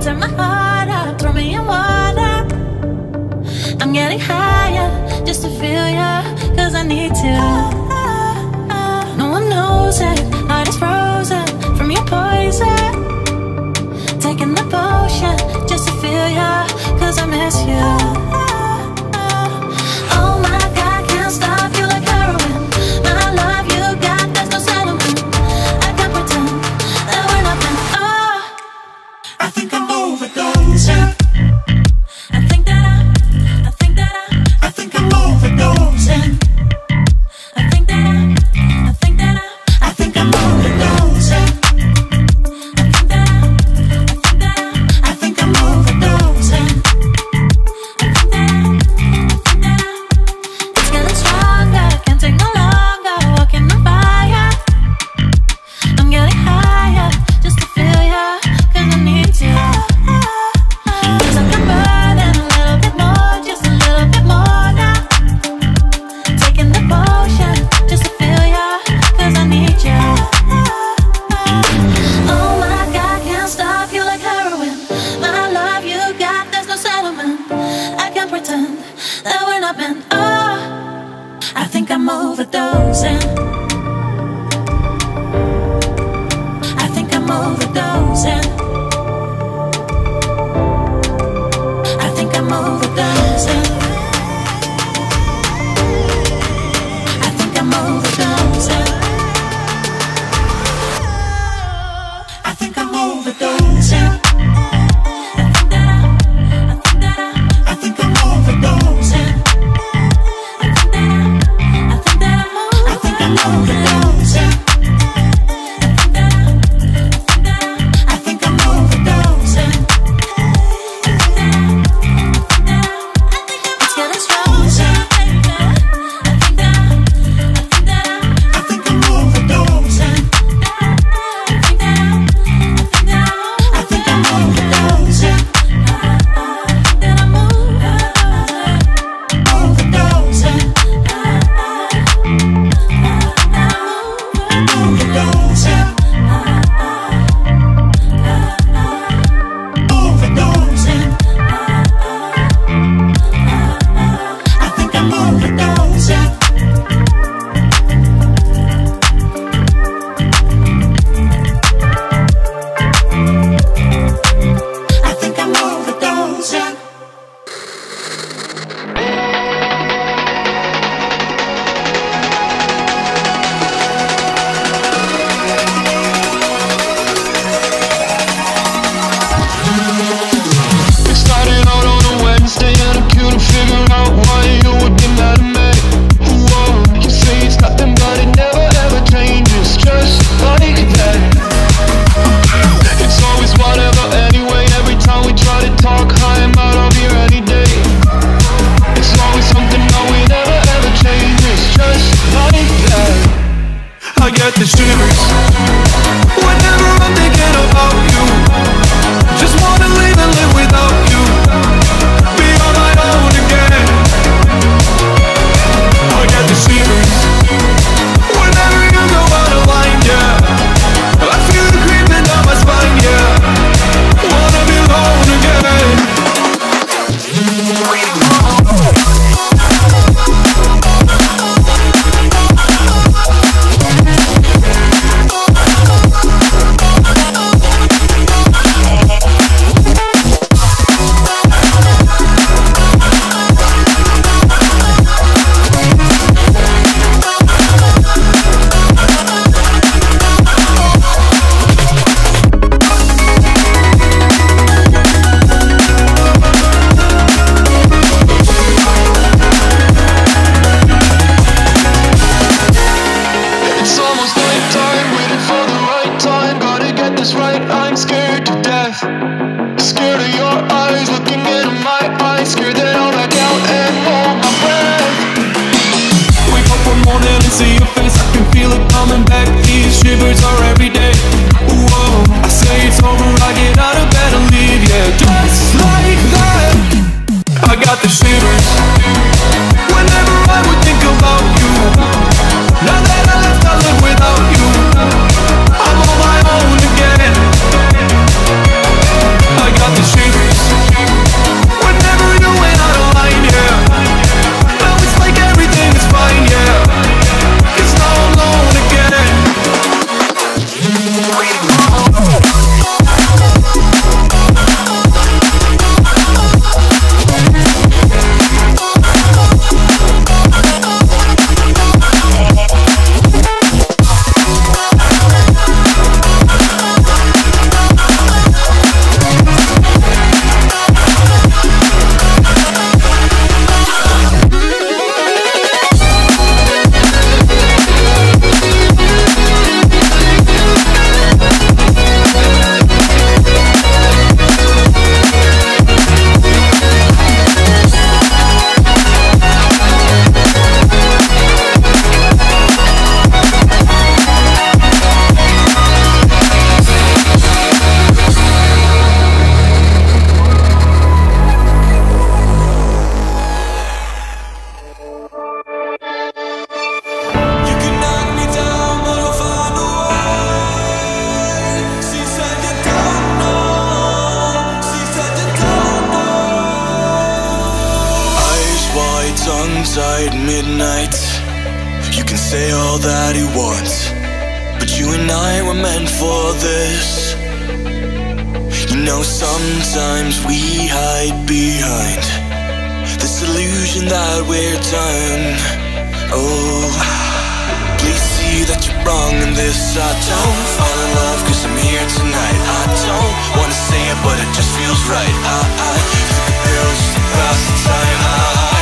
turn my heart up, throw me in water. I'm getting higher just to feel ya, cause I need to. No one knows it, heart is frozen from your poison. Taking the potion just to feel ya, cause I miss you. I think I'm overdone. overdosing shimmers sun's at midnight. You can say all that you want But you and I were meant for this. You know sometimes we hide behind This illusion that we're done. Oh Please see that you're wrong in this. I don't fall in love cause I'm here tonight. I don't wanna say it but it just feels right. I, I Girl, just the time. I, I